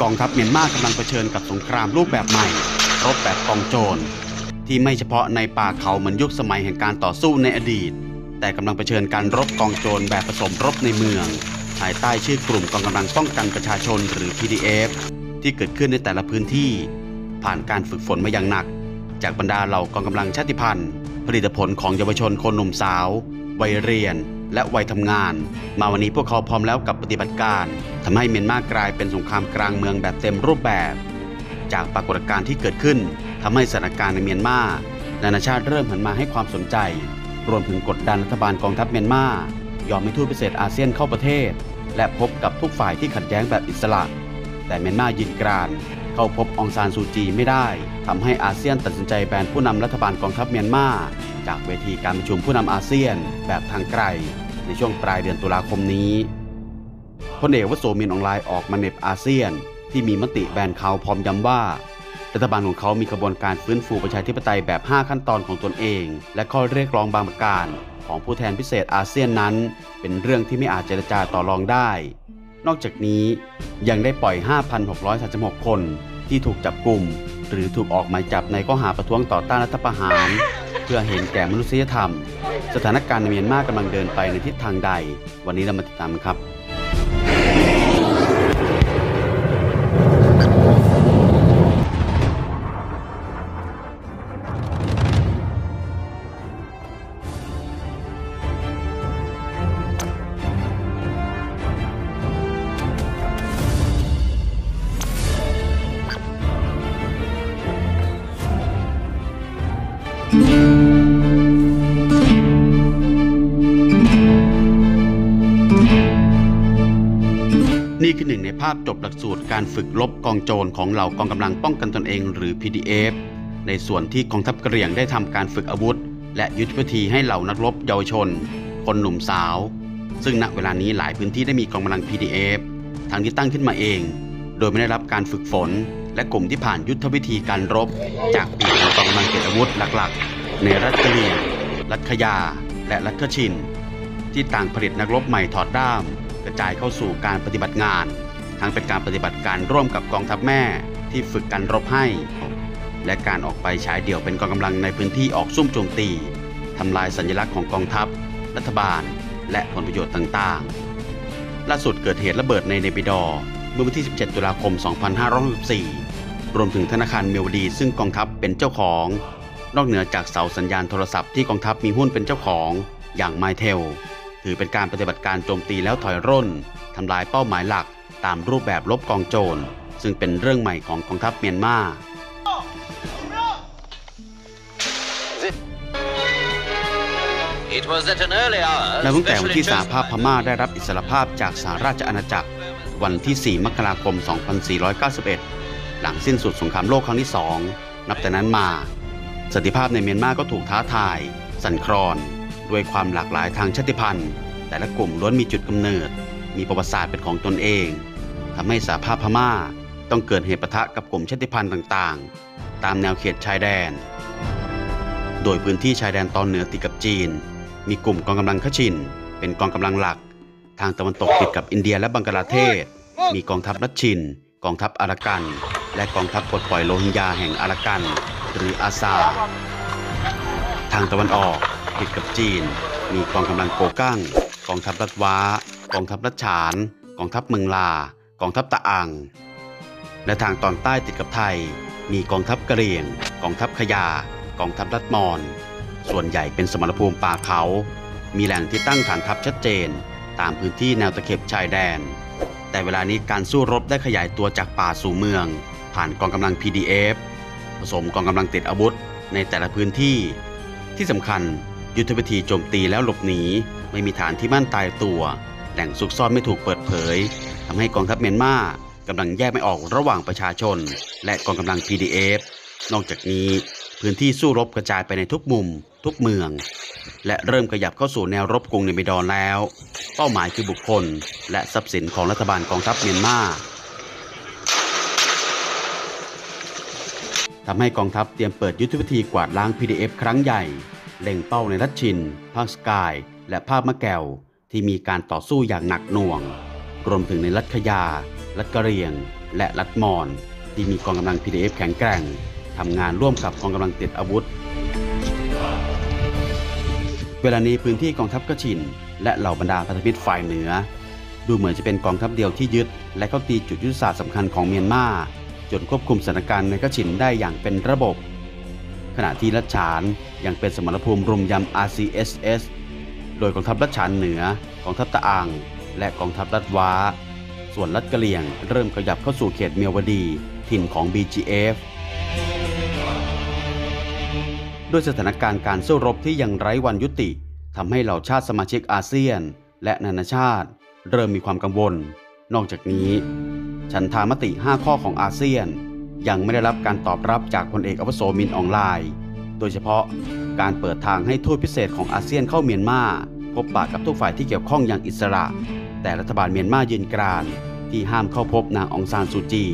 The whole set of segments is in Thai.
กองทัพเมียนมากำลังเผชิญกับสงครามรูปแบบใหม่ รบแบบกองโจร ที่ไม่เฉพาะในป่าเขาเหมือนยุคสมัยแห่งการต่อสู้ในอดีต แต่กำลังเผชิญการรบกองโจรแบบผสมรบในเมือง ภายใต้ชื่อกลุ่มกองกำลังป้องกันประชาชนหรือ PDF ที่เกิดขึ้นในแต่ละพื้นที่ ผ่านการฝึกฝนมาอย่างหนัก จากบรรดาเหล่ากองกำลังชาติพันธุ์ ผลิตผลของเยาวชนคนหนุ่มสาว วัยเรียน และวัยทำงาน มาวันนี้พวกเขาพร้อมแล้วกับปฏิบัติการทำให้เมียนมากลายเป็นสงครามกลางเมืองแบบเต็มรูปแบบ จากปรากฏการณ์ที่เกิดขึ้นทำให้สถานการณ์ในเมียนมานานาชาติเริ่มหันมาให้ความสนใจ รวมถึงกดดันรัฐบาลกองทัพเมียนมายอมให้ทูตพิเศษอาเซียนเข้าประเทศ และพบกับทุกฝ่ายที่ขัดแย้งแบบอิสระ แต่เมียนมายืนกรานเข้าพบองซานซูจีไม่ได้ทำให้อาเซียนตัดสินใจแบนผู้นำรัฐบาลกองทัพเมียนมาจากเวทีการประชุมผู้นำอาเซียนแบบทางไกล ในช่วงปลายเดือนตุลาคมนี้พลเอกวโสมินออนไลน์ออกมาเน็บอาเซียน ที่มีมติแบนเขาพร้อมย้ำว่า รัฐบาลของเขามีกระบวนการฟื้นฟูประชาธิปไตยแบบ 5 ขั้นตอนของตนเอง และข้อเรียกร้องบางประการของผู้แทนพิเศษอาเซียนนั้น เป็นเรื่องที่ไม่อาจเจรจาต่อรองได้ นอกจากนี้ยังได้ปล่อย 5,636 คนที่ถูกจับกลุ่ม หรือถูกออกหมายจับในข้อหาประท้วงต่อต้านรัฐประหาร เพื่อเห็นแก่มนุษยธรรม สถานการณ์ในเมียนมากำลังเดินไปในทิศทางใด วันนี้เรามาติดตามกันครับ นี่คือหนึ่งในภาพจบหลักสูตรการฝึกลบกองโจรของเหล่ากองกำลังป้องกันตนเองหรือ PDF ในส่วนที่กองทัพกระเหรี่ยงได้ทำการฝึกอาวุธ และยุทธวิธีให้เหล่านักรบเยาวชน คนหนุ่มสาว ซึ่งณเวลานี้หลายพื้นที่ได้มีกองกำลัง PDF ทั้งที่ตั้งขึ้นมาเอง โดยไม่ได้รับการฝึกฝน และกลุ่มที่ผ่านยุทธวิธีการรบ จากปีกของกองกำลังเก็บอาวุธหลักๆ ในรัฐกะเหรี่ยง รัฐขยา และรัฐคชิน ที่ต่างผลิตนักรบใหม่ถอดด้าม จายเข้าสู่การปฏิบัติงาน ทั้งเป็นการปฏิบัติการร่วมกับกองทัพแม่ที่ฝึกการรบให้ และการออกไปฉายเดี่ยวเป็นกองกำลังในพื้นที่ออกซุ่มโจมตีทำลายสัญลักษณ์ของกองทัพ รัฐบาล และผลประโยชน์ต่างๆ ล่าสุดเกิดเหตุระเบิดในเนปิดอร์เมื่อวันที่ 17 ตุลาคม 2564 รวมถึงธนาคารเมวดี ซึ่งกองทัพเป็นเจ้าของ นอกเหนือจากเสาสัญญาณโทรศัพท์ที่กองทัพมีหุ้นเป็นเจ้าของ อย่างไมเทล ถือเป็นการปฏิบัติการโจมตีแล้วถอยร่นทำลายเป้าหมายหลักตามรูปแบบลบกองโจร ซึ่งเป็นเรื่องใหม่ของกองทัพเมียนมา It was at an early hour. และตั้งแต่วันที่ specially สหภาพพ chosen by ม่าได้รับอิสรภาพจากสหราชอาณาจักร วันที่ 4 มกราคม 2491 หลังสิ้นสุดสงครามโลกครั้งที่ 2 นับแต่นั้นมาสันติภาพในเมียนมาก็ถูกท้าทาย สั่นคลอน ด้วยความหลากหลายทางชาติพันธุ์ แต่ละกลุ่มล้วนมีจุดกำเนิด มีประวัติศาสตร์เป็นของตนเองทำให้สหภาพพม่าต้องเกิดเหตุปะทะกับกลุ่มชาติพันธุ์ต่างๆ ตามแนวเขตชายแดน โดยพื้นที่ชายแดนตอนเหนือติดกับจีน มีกลุ่มกองกำลังขชิน เป็นกองกำลังหลัก ทางตะวันตกติดกับอินเดียและบังกลาเทศ มีกองทัพรัชชิน กองทัพอารากัน และกองทัพปลดปล่อยโรฮิงญาแห่งอารากัน หรืออาซา ทางตะวันออก ติดกับจีน มีกองกำลังโกกั้ง กองทัพรัฐว้า กองทัพรัชฉาน กองทัพเมืองลา กองทัพตะอัง และทางตอนใต้ติดกับไทย มีกองทัพกะเหรี่ยง กองทัพขยา กองทัพรัฐมอน ส่วนใหญ่เป็นสมรภูมิป่าเขา มีแหล่งที่ตั้งฐานทัพชัดเจน ตามพื้นที่แนวตะเข็บชายแดน แต่เวลานี้การสู้รบได้ขยายตัวจากป่าสู่เมือง ผ่านกองกำลัง PDF ผสมกองกำลังติดอาวุธในแต่ละพื้นที่ที่สำคัญ ยุทธวิธีโจมตีแล้วหลบหนี ไม่มีฐานที่มั่นตายตัว แหล่งซุกซ่อนไม่ถูกเปิดเผยทำให้กองทัพเมียนมากำลังแยกไม่ออกระหว่างประชาชน และกองกำลัง PDF นอกจากนี้พื้นที่สู้รบกระจายไปในทุกมุม ทุกเมือง และเริ่มขยับเข้าสู่แนวรบกรุงเนมิดอร์แล้ว เป้าหมายคือบุคคล และทรัพย์สินของรัฐบาลกองทัพเมียนมาทำให้กองทัพเตรียมเปิดยุทธวิธีกวาดล้าง PDF ครั้งใหญ่ เล็งเป้าในรัชชิน ภาคสกาย และภาคมะแกวที่มีการต่อสู้อย่างหนักหน่วง รวมถึงในรัฐขยา รัฐกะเรียง และรัฐมอน ที่มีกองกำลัง PDF แข็งแกร่งทำงานร่วมกับกองกำลังติดอาวุธ เวลานี้พื้นที่กองทัพกระชิน และเหล่าบรรดาพันธมิตรฝ่ายเหนือ ดูเหมือนจะเป็นกองทัพเดียวที่ยึด และเข้าตีจุดยุทธศาสตร์สำคัญของเมียนมาจนควบคุมสถานการณ์ในกระชินได้อย่างเป็นระบบ ขณะที่รัชฉานยังเป็นสมรภูมิรมยำ RCSS โดยกองทัพรัชฉานเหนือกองทัพตะอังและกองทัพรัฐว้า ส่วนรัฐกะเหลี่ยงเริ่มขยับเข้าสู่เขตเมียวดีถิ่นของ BGF ด้วยสถานการณ์การสู้รบที่ยังไร้วันยุติทำให้เหล่าชาติสมาชิกอาเซียน และนานาชาติ เริ่มมีความกังวล นอกจากนี้ ฉันทามติ 5 ข้อของอาเซียน ยังไม่ได้รับการตอบรับจากพลเอกอวโสมินออนไลน์ โดยเฉพาะการเปิดทางให้ทูตพิเศษของอาเซียนเข้าเมียนมาพบปะกับทุกฝ่ายที่เกี่ยวข้องอย่างอิสระ แต่รัฐบาลเมียนมายืนกรานที่ห้ามเข้าพบนางองซานสุจี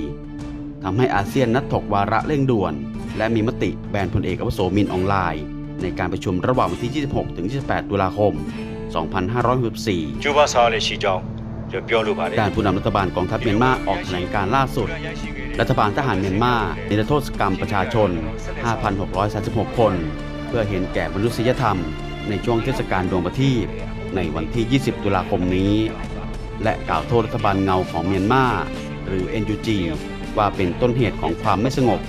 ทำให้อาเซียนนัดถกวาระเร่งด่วน และมีมติแบนพลเอกอวโสมินออนไลน์ ในการประชุมระหว่างวันที่ 26-28 ตุลาคม 2564จูบาซาเลชิจอง ด้านผู้นำรัฐบาลกองทัพเมียนมาออกแถลงการล่าสุด รัฐบาลทหารเมียนมานิรโทษกรรมประชาชน 5,636 คน เพื่อเห็นแก่มนุษยธรรม ในช่วงเทศกาลดวงประทีปในวันที่ 20 ตุลาคมนี้ และกล่าวโทษรัฐบาลเงาของเมียนมาหรือ NUG ว่าเป็นต้นเหตุของความไม่สงบ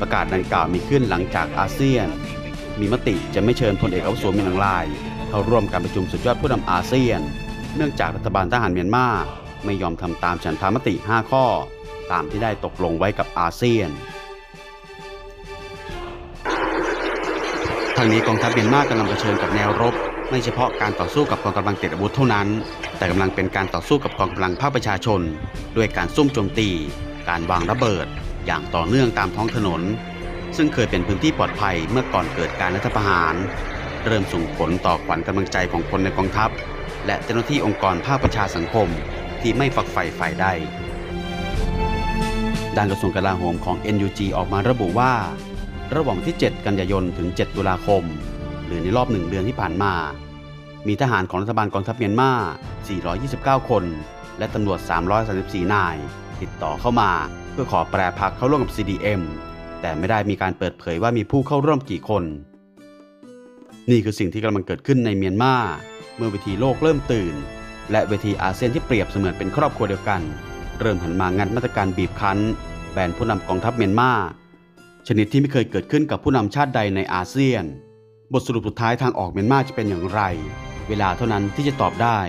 ประกาศดังกล่าวมีขึ้นหลังจากอาเซียน มีมติจะไม่เชิญพลเอกอาวุโสมินอองลน์เข้าร่วมการประชุมสุดยอดผู้นำอาเซียน เนื่องจากรัฐบาลทหารเมียนมาไม่ยอมทำตามฉันทามติ 5 ข้อ ตามที่ได้ตกลงไว้กับอาเซียน ทางนี้กองทัพเมียนมากำลังเผชิญกับแนวรบ ไม่เฉพาะการต่อสู้กับกองกำลังติดอาวุธเท่านั้น แต่กำลังเป็นการต่อสู้กับกองกำลังภาคประชาชน ด้วยการซุ่มโจมตี การวางระเบิด อย่างต่อเนื่องตามท้องถนน ซึ่งเคยเป็นพื้นที่ปลอดภัยเมื่อก่อนเกิดการรัฐประหาร เริ่มส่งผลต่อขวัญกำลังใจของคนในกองทัพ และเจ้าหน้าที่องค์กรภาคประชาสังคม ที่ไม่ฝักใฝ่ฝ่ายใด ด้านกระทรวงกลาโหมของ NUG ออกมาระบุว่า ระหว่างที่ 7 กันยายนถึง 7 ตุลาคม หรือในรอบหนึ่งเดือนที่ผ่านมา มีทหารของรัฐบาลกองทัพเมียนมา 429 คน และตำรวจ 334 นาย ติดต่อเข้ามาเพื่อขอแปรพักเข้าร่วมกับ CDM แต่ไม่ได้มีการเปิดเผยว่ามีผู้เข้าร่วมกี่คน นี่คือสิ่งที่กำลังเกิดขึ้นในเมียนมา เมื่อเวทีโลกเริ่มตื่น และเวทีอาเซียนที่เปรียบเสมือนเป็นครอบครัวเดียวกัน เริ่มหันมางัดมาตรการบีบคั้น แบนผู้นำกองทัพเมียนมาชนิดที่ไม่เคยเกิดขึ้นกับผู้นำชาติใดในอาเซียน บทสรุปสุดท้ายทางออกเมียนมาจะเป็นอย่างไร เวลาเท่านั้นที่จะตอบได้